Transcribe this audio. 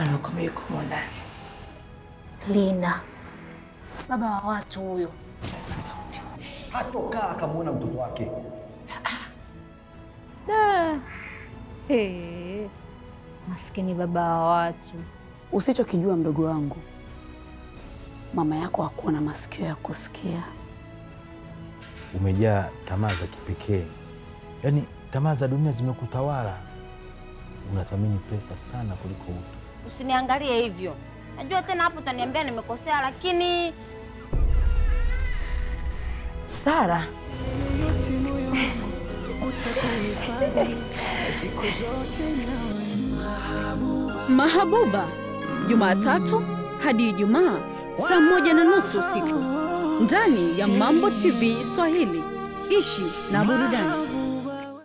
anakwambia yuko ndani. Lina, baba wa watu huyo. Hatokaa akamwona mtoto wake. Da. Hey. Maskini baba wa watu. Usichokijua mdogo wangu, mama yako hakuwa na masikio ya kusikia. Umejaa tamaa za kipekee, yaani tamaa za dunia zimekutawala. Unathamini pesa sana kuliko utu. Usiniangalie hivyo, najua tena hapo utaniambia nimekosea, lakini Sara, Mahabuba, Jumatatu hadi Ijumaa saa moja na nusu usiku ndani ya Mambo TV Swahili. Ishi na burudani.